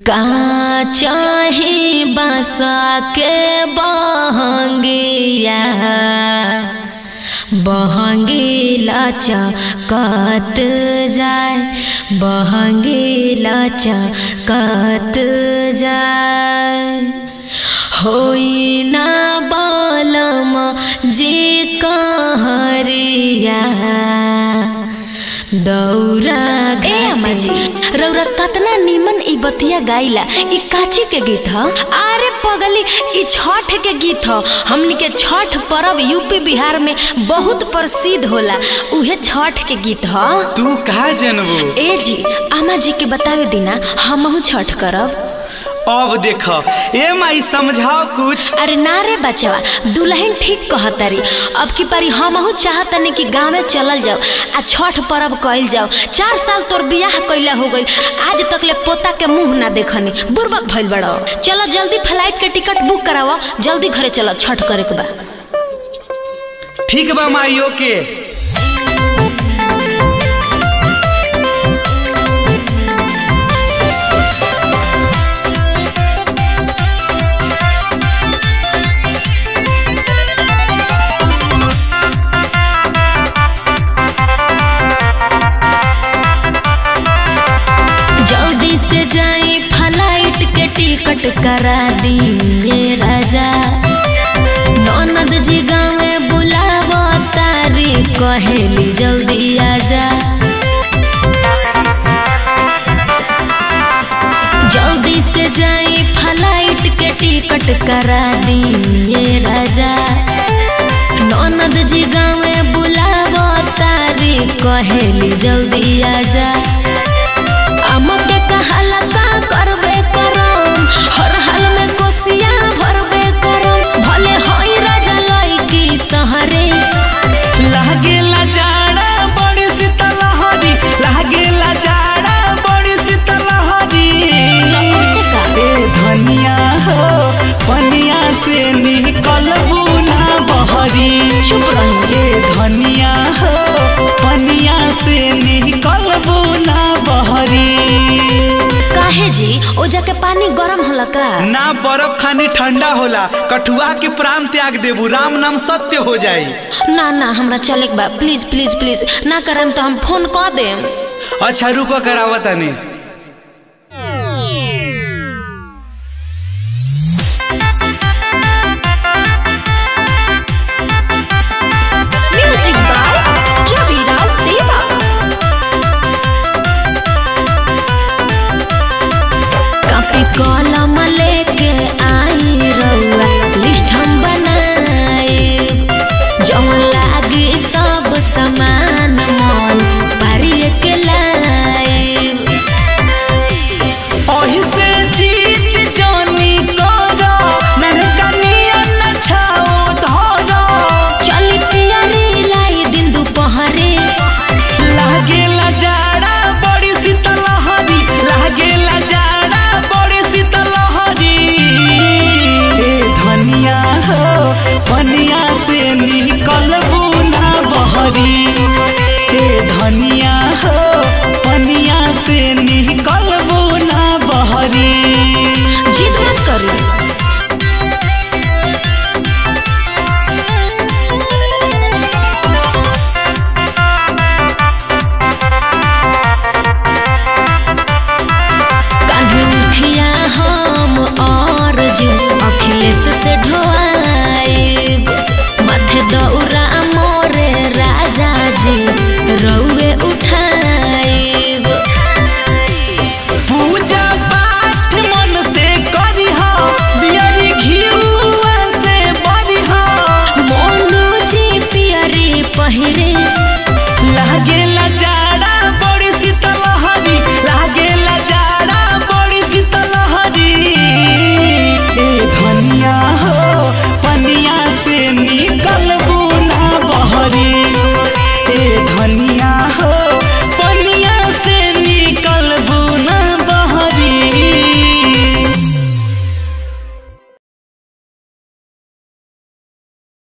का चाहे बसा के बहंगिया बहंगीला चकत जाय। बहंगीला चकत जाय। होई ना बलम जे कहरिया दौरा ए अम्मा जी रौरा कतना नीमन ई बतिया गाइला। ई काची के गीत ह? अरे पगली ई छठ के गीत ह। हमनी के छठ पर्व यूपी बिहार में बहुत प्रसिद्ध होला। उहे छठ के गीत ह। तू कहा जनबू? ए जी अम्मा जी के बतावे दिना हमहू छठ करब। अब देख। ए माई समझाओ कुछ। अरे ना रे बचवा दुल्हन ठीक कहतरी अब की पारी हमहू चाहतनी कि गाँव चलल जाओ आ छठ पर्व कइल जाओ। चार साल तोर बियाह कइला हो गई आज तक ले पोता के मुँह ना देखनी। बुर्बक भइल बड़ो। चलो जल्दी फ़्लाइट के टिकट बुक करावा जल्दी घरे चलो छठ करे के बा। ठीक बा माई ओके। टिकट करा दी राजा। ननद जी गाँव बुलाव, तारी कहेली जल्दी आजा। जल्दी से जाई फ़्लाइट के टिकट करा दिए हो पनिया से निकलबू ना बहरी। चुप धनिया हो पनिया से निकलबू ना बहरी। काहे जी? ओ जाके पानी गरम होला का ना बर्फ़ खानी ठंडा होला कठुआ के प्राण त्याग देबू राम नाम सत्य हो जाई ना ना हमरा चले बा। प्लीज़ प्लीज़ प्लीज़ ना करम तो हम फ़ोन कर देम। अच्छा रुको करावत तनी